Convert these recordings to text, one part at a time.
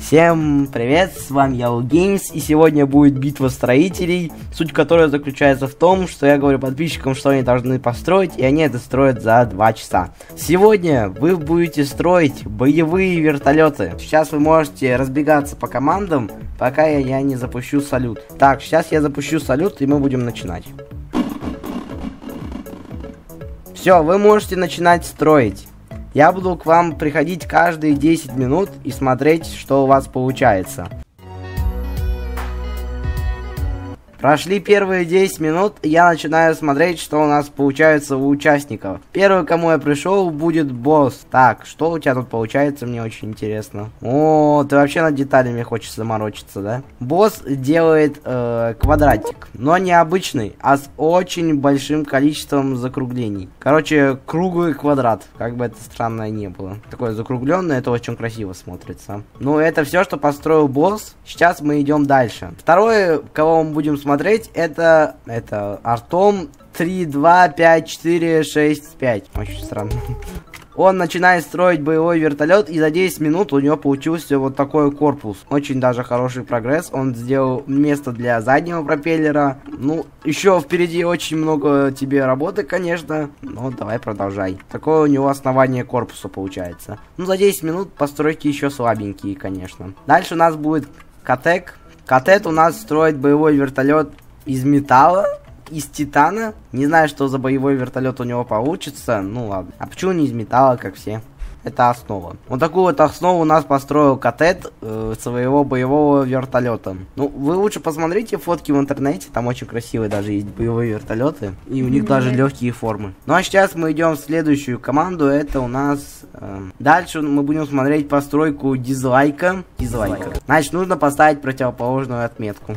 Всем привет, с вами я Games, и сегодня будет битва строителей, суть которой заключается в том, что я говорю подписчикам, что они должны построить, и они это строят за 2 часа. Сегодня вы будете строить боевые вертолеты. Сейчас вы можете разбегаться по командам, пока я, я не запущу салют. Так, сейчас я запущу салют, и мы будем начинать. Все, вы можете начинать строить. Я буду к вам приходить каждые 10 минут и смотреть, что у вас получается. Прошли первые 10 минут, я начинаю смотреть, что у нас получается у участников. Первый, кому я пришел, будет босс. Так, что у тебя тут получается, мне очень интересно. О, ты вообще над деталями хочешь заморочиться, да? Босс делает э, квадратик, но не обычный, а с очень большим количеством закруглений. Короче, круглый квадрат, как бы это странно не было. Такое закругленное, это очень красиво смотрится. Ну, это все, что построил босс. Сейчас мы идем дальше. Второе, кого мы будем смотреть, смотреть, это, это Артом 3, 2, 5, 4, 6, 5. Очень странно. Он начинает строить боевой вертолет, и за 10 минут у него получился вот такой корпус. Очень даже хороший прогресс. Он сделал место для заднего пропеллера. Ну, еще впереди очень много тебе работы, конечно. Но давай продолжай. Такое у него основание корпуса получается. Ну, за 10 минут постройки еще слабенькие, конечно. Дальше у нас будет Катек. Катет у нас строит боевой вертолет из металла, из титана. Не знаю, что за боевой вертолет у него получится. Ну ладно. А почему не из металла, как все? Это основа. Вот такую вот основу у нас построил Катет э, своего боевого вертолета. Ну, вы лучше посмотрите фотки в интернете, там очень красивые даже есть боевые вертолеты. И у них даже легкие формы. Ну а сейчас мы идем в следующую команду. Это у нас... Э, дальше мы будем смотреть постройку дизлайка. Дизлайка. Значит, нужно поставить противоположную отметку.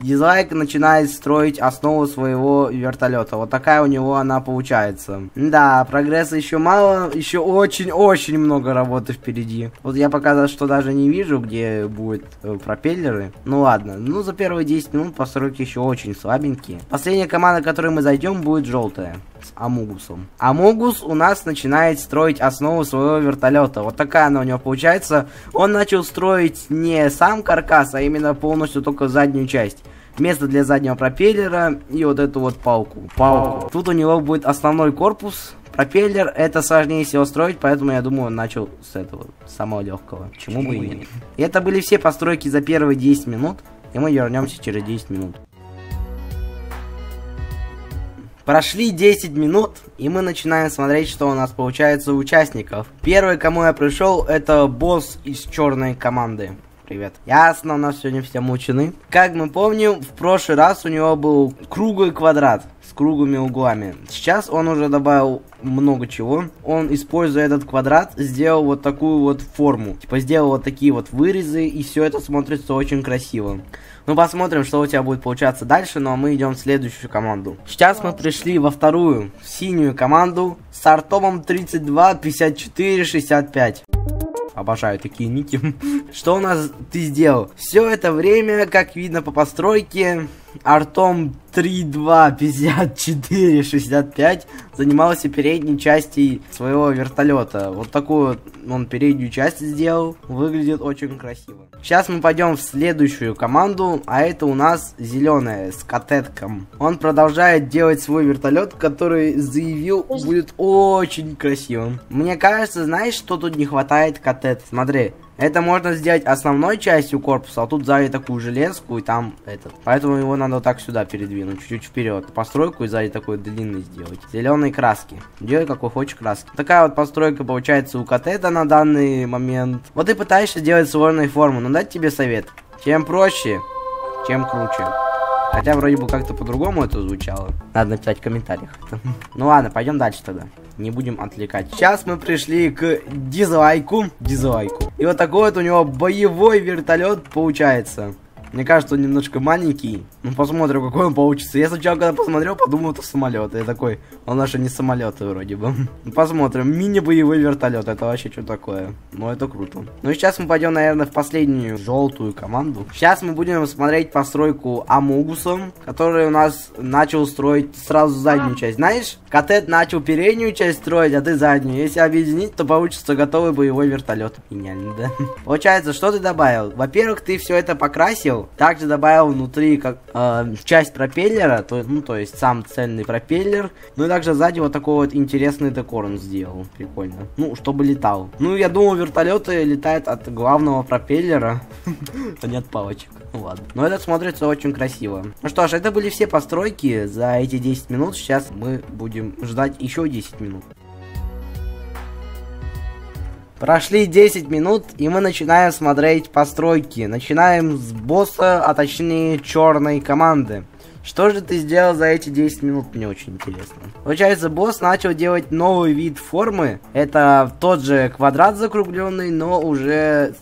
Дизлайк начинает строить основу своего вертолета. Вот такая у него она получается. Да, прогресса еще мало. Еще очень-очень очень много работы впереди. Вот я пока что даже не вижу, где будут э, пропеллеры. Ну ладно, ну за первые 10 минут постройки еще очень слабенькие. Последняя команда, к которой мы зайдем, будет желтая. С Амугусом. Амугус у нас начинает строить основу своего вертолета. Вот такая она у него получается. Он начал строить не сам каркас, а именно полностью только заднюю часть место для заднего пропеллера и вот эту вот палку. Палку. Тут у него будет основной корпус, Пропеллер это сложнее всего строить, поэтому я думаю, он начал с этого, самого легкого. Чему бы и нет. И это были все постройки за первые 10 минут, и мы вернемся через 10 минут. Прошли 10 минут, и мы начинаем смотреть, что у нас получается у участников. Первый, кому я пришел, это босс из черной команды. Привет. Ясно, у нас сегодня все мучены. Как мы помним, в прошлый раз у него был круглый квадрат с круглыми углами. Сейчас он уже добавил много чего. Он, используя этот квадрат, сделал вот такую вот форму. Типа сделал вот такие вот вырезы, и все это смотрится очень красиво. Ну, посмотрим, что у тебя будет получаться дальше, но мы идем в следующую команду. Сейчас мы пришли во вторую, синюю команду с артомом 32, 54, 65. Обожаю такие ники. Что у нас ты сделал? Все это время, как видно по постройке, Артом 3-2, 54, 65 занимался передней частью своего вертолета. Вот такую он переднюю часть сделал. Выглядит очень красиво. Сейчас мы пойдем в следующую команду, а это у нас зеленая с катетком. Он продолжает делать свой вертолет, который заявил будет очень красивым. Мне кажется, знаешь, что тут не хватает катет? Смотри, это можно сделать основной частью корпуса, а тут сзади такую железку и там этот. Поэтому его надо так сюда передвинуть, чуть-чуть вперед. Постройку и сзади такой длинный сделать. Зеленые краски. Делай какой хочешь краски. Такая вот постройка получается у Катета на данный момент. Вот ты пытаешься сделать сложную форму, но дать тебе совет. Чем проще, чем круче. Хотя вроде бы как-то по-другому это звучало. Надо написать в комментариях. Ну ладно, пойдем дальше тогда не будем отвлекать. Сейчас мы пришли к дизлайку. Дизлайку. И вот такой вот у него боевой вертолет получается. Мне кажется, он немножко маленький. Ну, посмотрим, какой он получится. Я сначала, когда посмотрел, подумал, это самолет. Я такой, он наш не самолеты вроде бы. Ну, посмотрим. Мини-боевой вертолет. Это вообще что такое? Ну, это круто. Ну, и сейчас мы пойдем, наверное, в последнюю желтую команду. Сейчас мы будем смотреть постройку Амогуса, который у нас начал строить сразу заднюю часть. Знаешь, Катет начал переднюю часть строить, а ты заднюю. Если объединить, то получится готовый боевой вертолет. Гениально, да? Получается, что ты добавил? Во-первых, ты все это покрасил. Также добавил внутри как э, часть пропеллера, то, ну, то есть сам цельный пропеллер. Ну и также сзади вот такой вот интересный декор он сделал. Прикольно. Ну, чтобы летал. Ну, я думал, вертолеты летают от главного пропеллера, а не от палочек. Ну ладно. Но это смотрится очень красиво. Ну что ж, это были все постройки за эти 10 минут. Сейчас мы будем ждать еще 10 минут. Прошли 10 минут, и мы начинаем смотреть постройки. Начинаем с босса, а точнее черной команды. Что же ты сделал за эти 10 минут, мне очень интересно. Получается, босс начал делать новый вид формы. Это тот же квадрат закругленный, но уже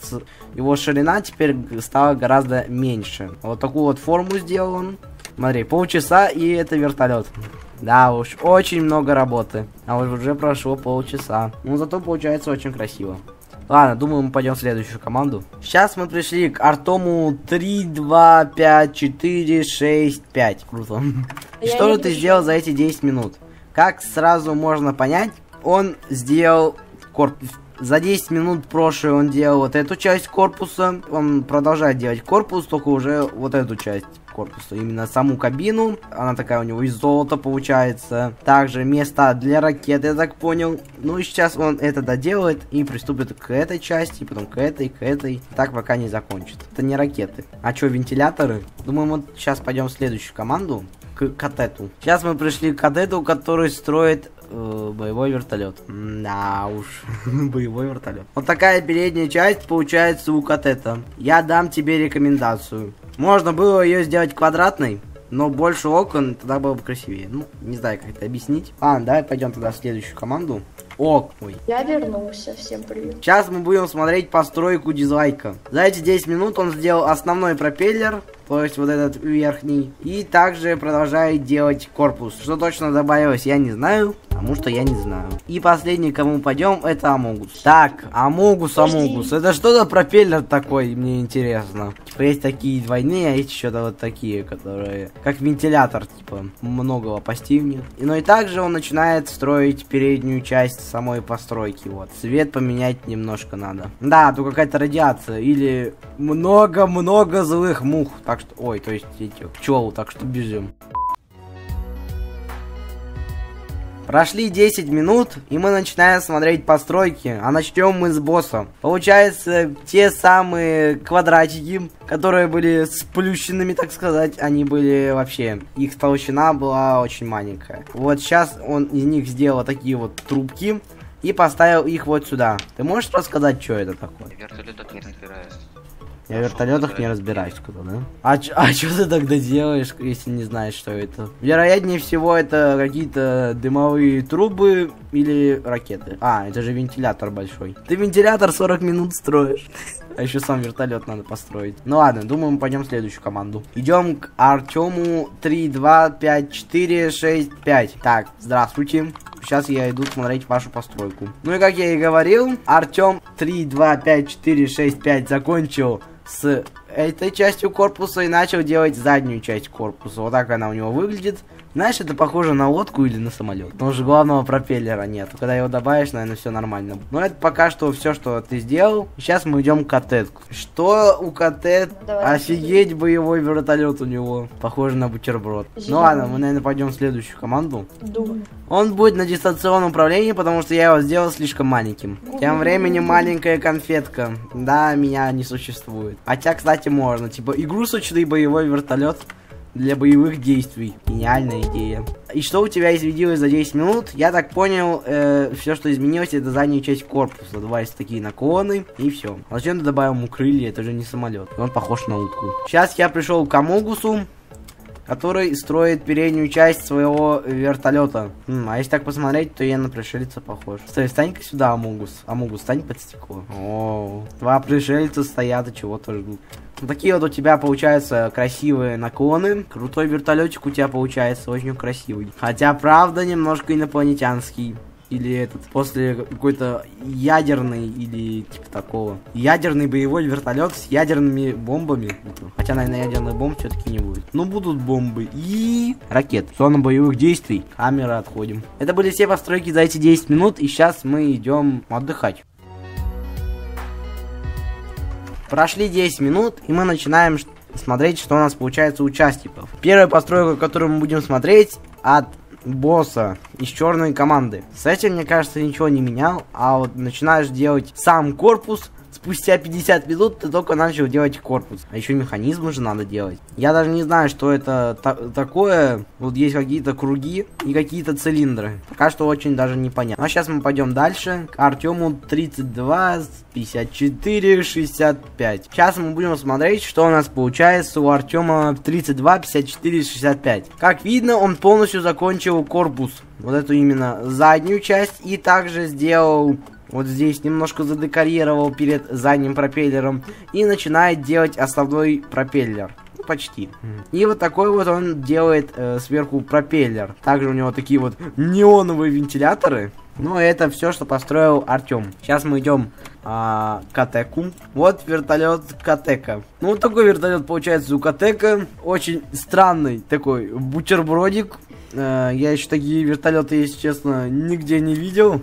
его ширина теперь стала гораздо меньше. Вот такую вот форму сделал он. Смотри, полчаса и это вертолет. Да уж, очень много работы. А уже прошло полчаса. Ну, зато получается очень красиво. Ладно, думаю, мы пойдем в следующую команду. Сейчас мы пришли к Артому 3, 2, 5, 4, 6, 5. Круто. Я Что же ты сделал за эти 10 минут? Как сразу можно понять, он сделал корпус. За 10 минут прошлые он делал вот эту часть корпуса. Он продолжает делать корпус, только уже вот эту часть корпуса. Именно саму кабину. Она такая у него из золота получается. Также места для ракет, я так понял. Ну и сейчас он это доделает и приступит к этой части, потом к этой, к этой. Так пока не закончит. Это не ракеты. А что, вентиляторы? Думаю, мы сейчас пойдем в следующую команду. К катету. Сейчас мы пришли к катету, который строит э, боевой вертолет. Да уж, боевой вертолет. Вот такая передняя часть получается у катета. Я дам тебе рекомендацию. Можно было ее сделать квадратной, но больше окон, тогда было бы красивее. Ну, не знаю, как это объяснить. А, давай пойдем тогда в следующую команду. О, ой. Я вернулся, всем привет. Сейчас мы будем смотреть постройку дизлайка. За эти 10 минут он сделал основной пропеллер, то есть вот этот верхний. И также продолжает делать корпус. Что точно добавилось, я не знаю, потому что я не знаю. И последний, кому пойдем, это Амогус. Так, Амогус, Амогус. Это что за пропеллер такой, мне интересно. Типа есть такие двойные, а есть еще-то вот такие, которые как вентилятор, типа, много них. И, ну и также он начинает строить переднюю часть самой постройки, вот. Цвет поменять немножко надо. Да, тут какая-то радиация или много-много злых мух. Так что, ой, то есть этих пчел, так что бежим. Прошли 10 минут, и мы начинаем смотреть постройки, а начнем мы с босса. Получается, те самые квадратики, которые были сплющенными, так сказать, они были вообще, их толщина была очень маленькая. Вот сейчас он из них сделал такие вот трубки и поставил их вот сюда. Ты можешь рассказать, что это такое? Вертолет не разбираюсь. Я в вертолетах не разбираюсь, куда, да? А, а что ты тогда делаешь, если не знаешь, что это? Вероятнее всего, это какие-то дымовые трубы или ракеты. А, это же вентилятор большой. Ты вентилятор 40 минут строишь. А еще сам вертолет надо построить. Ну ладно, думаю, мы пойдем в следующую команду. Идем к Артему 3, 2, 5, 4, 6, 5. Так, здравствуйте. Сейчас я иду смотреть вашу постройку. Ну и как я и говорил, Артем 3, 2, 5, 4, 6, 5 закончил с этой частью корпуса и начал делать заднюю часть корпуса. Вот так она у него выглядит. Знаешь, это похоже на лодку или на самолет. Потому что главного пропеллера нет. Когда его добавишь, наверное, все нормально. Но это пока что все, что ты сделал. Сейчас мы идем к Катетку. Что у Катет? Давай Офигеть, боевой вертолет у него. Похоже на бутерброд. Зеленый. Ну ладно, мы, наверное, пойдем в следующую команду. Думаю. Он будет на дистанционном управлении, потому что я его сделал слишком маленьким. Тем временем маленькая конфетка. Да, меня не существует. Хотя, кстати, можно. Типа игрушечный боевой вертолет для боевых действий. Гениальная идея. И что у тебя изменилось за 10 минут? Я так понял, э, все, что изменилось, это задняя часть корпуса. Добавились такие наклоны, и все. А зачем ты добавил ему крылья? Это же не самолет. Он похож на утку. Сейчас я пришел к Амогусу, который строит переднюю часть своего вертолета. М, а если так посмотреть, то я на пришельца похож. Стой, встань-ка сюда, Амогус. Амогус, стань под стекло. О, два пришельца стоят и чего-то ждут. Такие вот у тебя получаются красивые наклоны. Крутой вертолетик у тебя получается очень красивый. Хотя, правда, немножко инопланетянский или этот, после какой-то ядерный или типа такого. Ядерный боевой вертолет с ядерными бомбами. Хотя, наверное, ядерных бомб все-таки не будет. Но будут бомбы и ракет. Зона боевых действий. Камера отходим. Это были все постройки за эти 10 минут. И сейчас мы идем отдыхать. Прошли 10 минут, и мы начинаем смотреть, что у нас получается у участников. Первая постройка, которую мы будем смотреть, от босса из черной команды. С этим, мне кажется, ничего не менял, а вот начинаешь делать сам корпус, спустя 50 минут ты только начал делать корпус. А еще механизмы же надо делать. Я даже не знаю, что это та такое. Вот есть какие-то круги и какие-то цилиндры. Пока что очень даже непонятно. А сейчас мы пойдем дальше. К Артему 32, 54, 65. Сейчас мы будем смотреть, что у нас получается у Артема 32, 54, 65. Как видно, он полностью закончил корпус. Вот эту именно заднюю часть. И также сделал вот здесь немножко задекорировал перед задним пропеллером и начинает делать основной пропеллер. Ну, почти. И вот такой вот он делает э, сверху пропеллер. Также у него такие вот неоновые вентиляторы. Ну, это все, что построил Артем. Сейчас мы идем а, Катеку. Вот вертолет Катека. Ну, вот такой вертолет получается у Катека. Очень странный такой бутербродик. Э, я еще такие вертолеты, если честно, нигде не видел.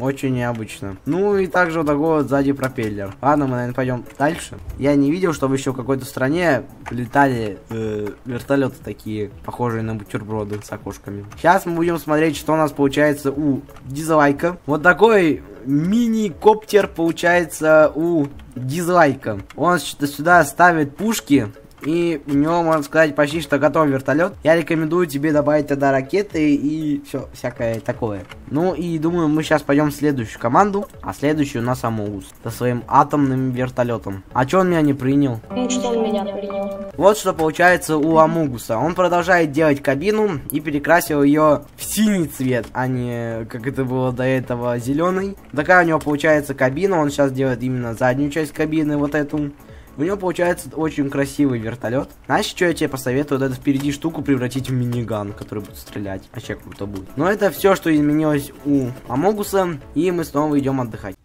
Очень необычно. Ну и также вот такой вот сзади пропеллер. Ладно, мы, наверное, пойдем дальше. Я не видел, чтобы еще в какой-то стране летали э, вертолеты такие, похожие на бутерброды с окошками. Сейчас мы будем смотреть, что у нас получается у дизлайка. Вот такой мини-коптер получается у дизлайка. Он сюда ставит пушки и у него, можно сказать, почти что готов вертолет. Я рекомендую тебе добавить тогда ракеты и все всякое такое. Ну и думаю, мы сейчас пойдем в следующую команду. А следующий у нас Амогус. Со своим атомным вертолетом. А что он меня не принял? Ну что он меня принял? Вот что получается у Амугуса. Он продолжает делать кабину и перекрасил ее в синий цвет, а не как это было до этого зеленый. Такая у него получается кабина. Он сейчас делает именно заднюю часть кабины, вот эту. У него получается очень красивый вертолет. Знаешь, что я тебе посоветую? Вот эту впереди штуку превратить в миниган, который будет стрелять. Че круто будет. Но это все, что изменилось у Амогуса. И мы снова идем отдыхать.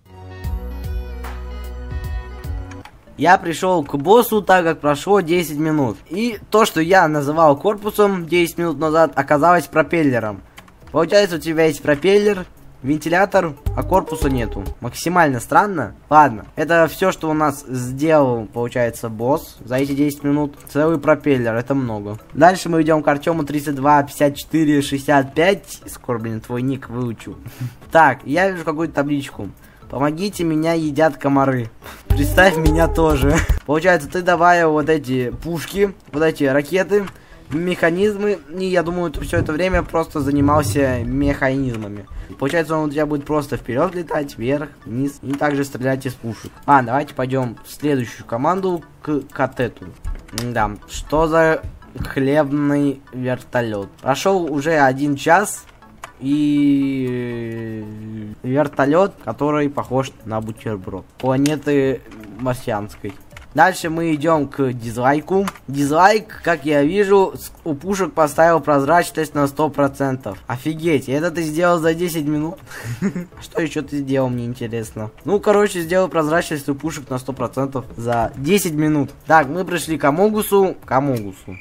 Я пришел к боссу, так как прошло 10 минут. И то, что я называл корпусом 10 минут назад, оказалось пропеллером. Получается, у тебя есть пропеллер, вентилятор, а корпуса нету. Максимально странно. Ладно, это все, что у нас сделал, получается, босс за эти 10 минут. Целый пропеллер, это много. Дальше мы идем к Артему 32, 54, 65. Скоро, блин, твой ник выучу. Так, я вижу какую-то табличку. Помогите, меня едят комары. Представь меня тоже. Получается, ты добавил вот эти пушки, вот эти ракеты, механизмы. И я думаю, ты все это время просто занимался механизмами. Получается, он у тебя будет просто вперед летать, вверх, вниз, и также стрелять из пушек. А, давайте пойдем в следующую команду к Катету. Да, что за хлебный вертолет? Прошел уже один час, и вертолет, который похож на бутерброд планеты марсианской. Дальше мы идем к дизлайку. Дизлайк, как я вижу, у пушек поставил прозрачность на 100%. Офигеть, это ты сделал за 10 минут? Что еще ты сделал, мне интересно. Ну, короче, сделал прозрачность у пушек на 100% за 10 минут. Так, мы пришли к Амогусу. К Амогусу.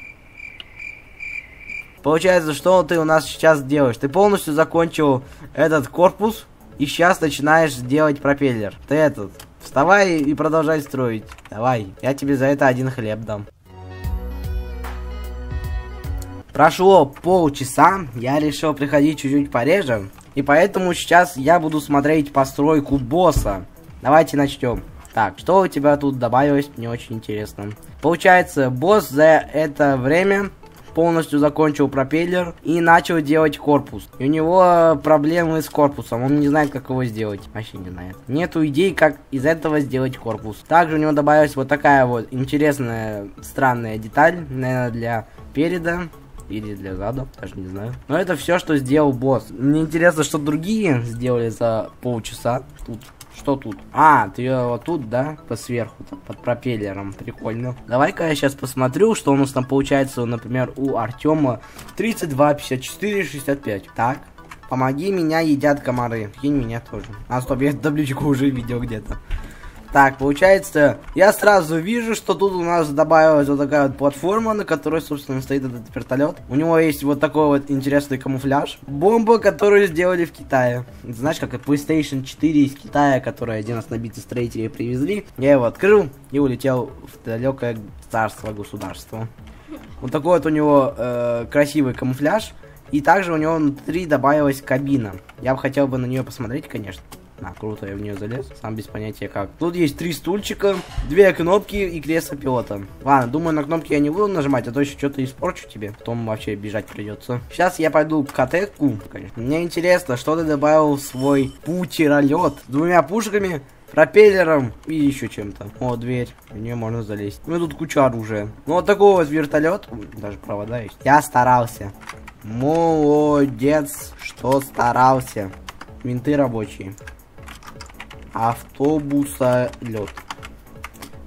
Получается, что ты у нас сейчас делаешь? Ты полностью закончил этот корпус и сейчас начинаешь делать пропеллер. Ты этот, Вставай и продолжай строить. Давай, я тебе за это один хлеб дам. Прошло полчаса, я решил приходить чуть-чуть пореже. И поэтому сейчас я буду смотреть постройку босса. Давайте начнем. Так, что у тебя тут добавилось, мне очень интересно. Получается, босс за это время полностью закончил пропеллер и начал делать корпус. И у него проблемы с корпусом, он не знает, как его сделать. Вообще не знает. Нету идей, как из этого сделать корпус. Также у него добавилась вот такая вот интересная, странная деталь, наверное, для переда или для зада, даже не знаю. Но это все, что сделал босс. Мне интересно, что другие сделали за полчаса. Тут Что тут? А, ты ее вот тут, да? По сверху, под пропеллером. Прикольно. Давай-ка я сейчас посмотрю, что у нас там получается, например, у Артема 32, 54, 65. Так. Помоги, меня едят комары. Кинь меня тоже. А, стоп, я табличку уже видел где-то. Так, получается, я сразу вижу, что тут у нас добавилась вот такая вот платформа, на которой, собственно, стоит этот вертолет. У него есть вот такой вот интересный камуфляж. Бомба, которую сделали в Китае. Знаешь, как и PlayStation 4 из Китая, который один раз набитый строители привезли. Я его открыл и улетел в далекое царство, государство. Вот такой вот у него э, красивый камуфляж. И также у него внутри добавилась кабина. Я бы хотел бы на нее посмотреть, конечно. А, круто, я в нее залез. Сам без понятия как. Тут есть три стульчика, две кнопки и кресло пилота. Ладно, думаю, на кнопки я не буду нажимать, а то еще что-то испорчу тебе. Потом вообще бежать придется. Сейчас я пойду к конечно. Мне интересно, что ты добавил в свой путиролет. С двумя пушками, пропеллером и еще чем-то. О, дверь. В нее можно залезть. Ну, тут куча оружия. Ну, вот такой вот вертолет. Даже провода есть. Я старался. Молодец, что старался. Винты рабочие автобуса лед.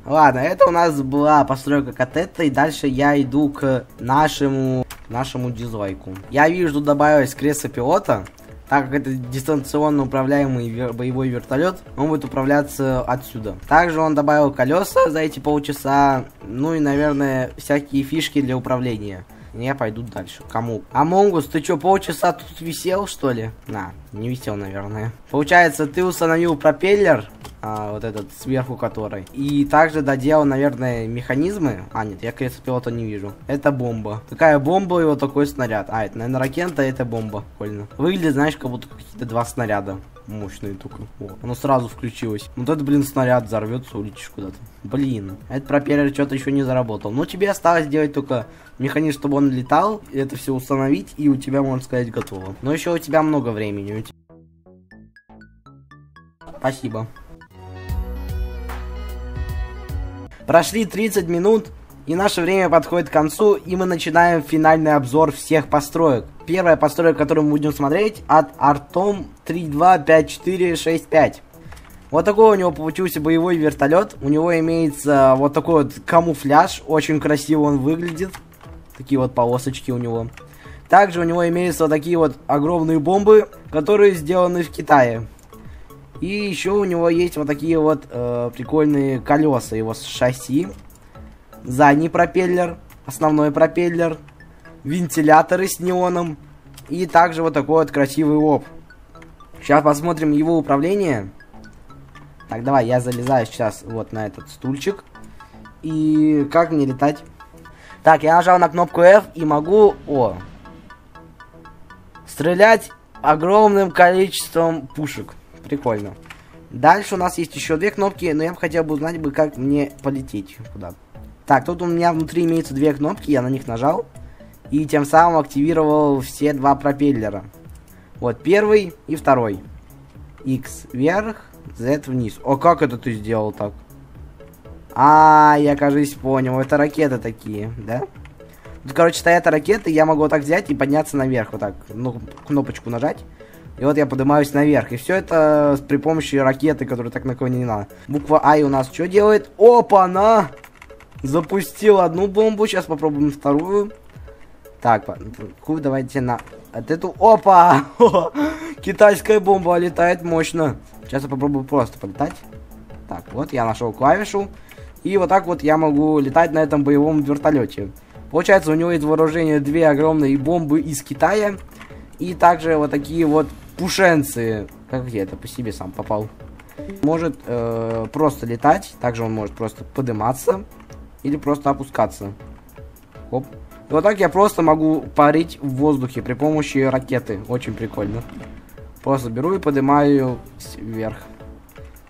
Ладно, это у нас была постройка катета, и дальше я иду к нашему, нашему дизлайку. Я вижу, тут добавилось кресло пилота, так как это дистанционно управляемый вер боевой вертолет, он будет управляться отсюда. Также он добавил колеса за эти полчаса, ну и, наверное, всякие фишки для управления. Я пойду дальше. Кому? Among Us, ты что, полчаса тут висел, что ли? На, не висел, наверное. Получается, ты установил пропеллер, а, вот этот, сверху который. И также доделал, наверное, механизмы. А, нет, я кресло пилота не вижу. Это бомба. Какая бомба и вот такой снаряд. А, это, наверное, ракета, это бомба. Прикольно. Выглядит, знаешь, как будто какие-то два снаряда мощные только. О, оно сразу включилось. Вот это, блин, снаряд взорвется, улетишь куда-то. Блин, этот пропеллер что-то еще не заработал. Но тебе осталось сделать только механизм, чтобы он летал, это все установить, и у тебя, можно сказать, готово. Но еще у тебя много времени. Спасибо. Прошли 30 минут, и наше время подходит к концу, и мы начинаем финальный обзор всех построек. Первая постройка, которую мы будем смотреть, от Артом 325465. Вот такой у него получился боевой вертолет. У него имеется вот такой вот камуфляж. Очень красиво он выглядит. Такие вот полосочки у него. Также у него имеются вот такие вот огромные бомбы, которые сделаны в Китае. И еще у него есть вот такие вот э, прикольные колеса его шасси задний пропеллер, основной пропеллер, вентиляторы с неоном и также вот такой вот красивый лоб. Сейчас посмотрим его управление. Так, давай, я залезаю сейчас вот на этот стульчик. И как мне летать? Так, я нажал на кнопку F и могу... О! Стрелять огромным количеством пушек. Прикольно. Дальше у нас есть еще две кнопки, но я бы хотел бы узнать, бы, как мне полететь куда-то. Так, тут у меня внутри имеются две кнопки, я на них нажал. И тем самым активировал все два пропеллера. Вот первый и второй. X вверх, Z вниз. О, как это ты сделал так? А, я, кажется, понял. Это ракеты такие, да? Тут, короче, стоят ракеты, я могу вот так взять и подняться наверх. Вот так, ну, кнопочку нажать. И вот я поднимаюсь наверх. И все это при помощи ракеты, которая так наклонена. Буква А у нас что делает? Опа-на! Запустил одну бомбу, сейчас попробуем вторую. Так, давайте на... От эту... Опа! Китайская бомба летает мощно. Сейчас я попробую просто полетать. Так, вот я нашел клавишу. И вот так вот я могу летать на этом боевом вертолете. Получается, у него есть вооружение две огромные бомбы из Китая. И также вот такие вот пушенцы. Как я это по себе сам попал. Может э, просто летать. Также он может просто подниматься или просто опускаться. Оп. И вот так я просто могу парить в воздухе при помощи ракеты. Очень прикольно. Просто беру и поднимаю вверх.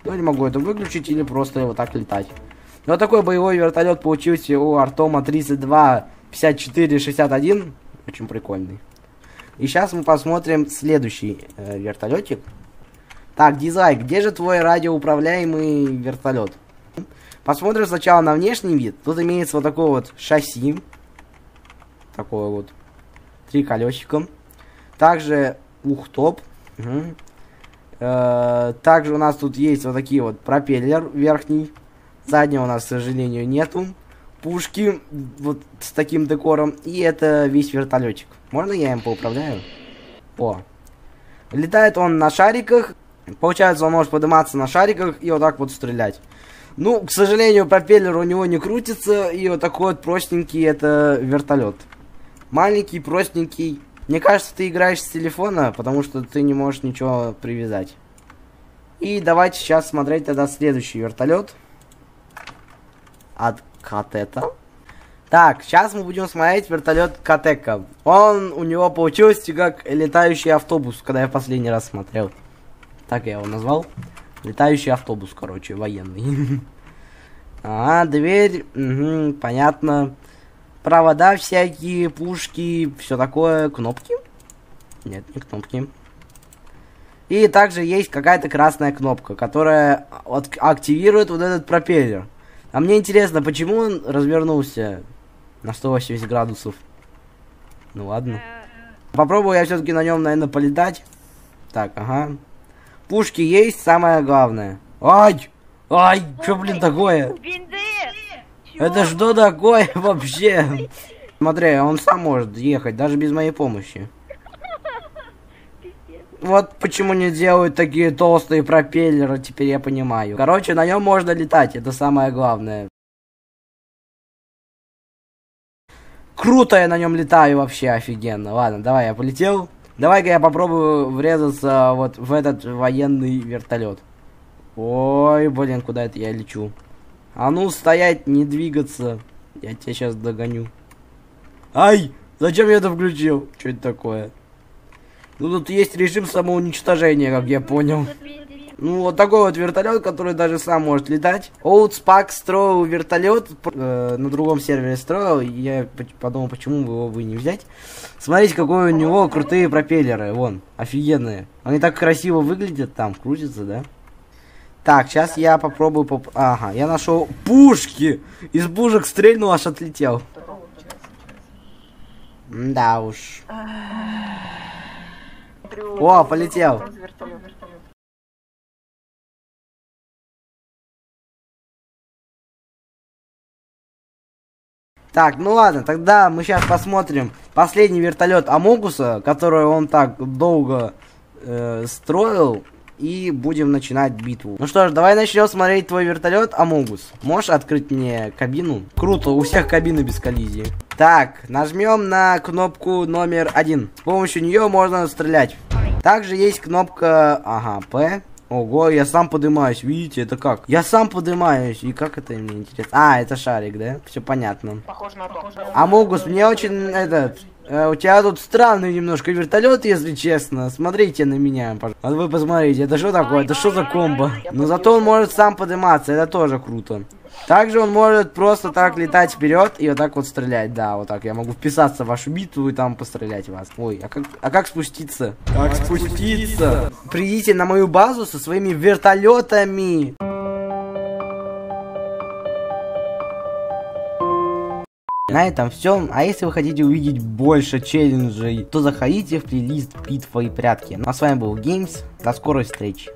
Ну, не могу это выключить или просто вот так летать. И вот такой боевой вертолет получился у Артома 32 54 61. Очень прикольный. И сейчас мы посмотрим следующий э, вертолетик. Так, дизайн, где же твой радиоуправляемый вертолет? Посмотрим сначала на внешний вид. Тут имеется вот такой вот шасси. Такое вот. Три колесика. Также ух топ. Угу. Э, также у нас тут есть вот такие вот пропеллер верхний. Заднего у нас, к сожалению, нету. Пушки вот с таким декором. И это весь вертолетик. Можно я им поуправляю? О. Летает он на шариках. Получается, он может подниматься на шариках и вот так вот стрелять. Ну, к сожалению, пропеллер у него не крутится. И вот такой вот простенький это вертолет. Маленький, простенький. Мне кажется, ты играешь с телефона, потому что ты не можешь ничего привязать. И давайте сейчас смотреть тогда следующий вертолет. От Катета. Так, сейчас мы будем смотреть вертолет Катека. Он, у него получился как летающий автобус, когда я последний раз смотрел. Так я его назвал. Летающий автобус, короче, военный. А, дверь, понятно. Провода всякие, пушки, все такое. Кнопки? Нет, не кнопки. И также есть какая-то красная кнопка, которая от активирует вот этот пропеллер. А мне интересно, почему он развернулся на 180 градусов? Ну ладно. Попробую я все-таки на нем, наверное, полетать. Так, ага. Пушки есть, самое главное. Ай! Ай, что, блин, такое? Это что такое вообще? Смотри, он сам может ехать, даже без моей помощи. Вот почему не делают такие толстые пропеллеры, теперь я понимаю. Короче, на нем можно летать, это самое главное. Круто я на нем летаю вообще, офигенно. Ладно, давай, я полетел. Давай-ка я попробую врезаться вот в этот военный вертолет. Ой, блин, куда это я лечу? А ну, стоять, не двигаться. Я тебя сейчас догоню. Ай! Зачем я это включил? Что это такое? Ну, тут есть режим самоуничтожения, как я понял. Ну, вот такой вот вертолет, который даже сам может летать. Олдспак строил вертолет, э, на другом сервере строил. Я подумал, почему бы его бы не взять. Смотрите, какой у него крутые пропеллеры, вон, офигенные. Они так красиво выглядят там, крутятся, да? Так, сейчас я попробую... Поп... Ага, я нашел пушки. Из пушек стрельнул, аж отлетел. Да уж. О, полетел. Так, ну ладно, тогда мы сейчас посмотрим последний вертолет Амогуса, который он так долго э, строил и будем начинать битву. Ну что ж, давай начнем смотреть твой вертолет, Амогус. Можешь открыть мне кабину? Круто, у всех кабины без коллизии. Так, нажмем на кнопку номер один. С помощью нее можно стрелять. Также есть кнопка, ага, П. Ого, я сам поднимаюсь, видите, это как? Я сам поднимаюсь, и как это мне интересно? А, это шарик, да? Все понятно. Похоже на то. Амогус, мне очень, этот, Э, у тебя тут странный немножко вертолет, если честно. Смотрите на меня, пожалуйста. А вы посмотрите, это что такое? Это что за комбо? Но зато он может сам подниматься, это тоже круто. Также он может просто так летать вперед и вот так вот стрелять. Да, вот так. Я могу вписаться в вашу битву и там пострелять вас. Ой, а как, а как спуститься? Как спуститься? Придите на мою базу со своими вертолетами. На этом все. А если вы хотите увидеть больше челленджей, то заходите в плейлист битва и прятки. Ну а с вами был Геймс. До скорой встречи.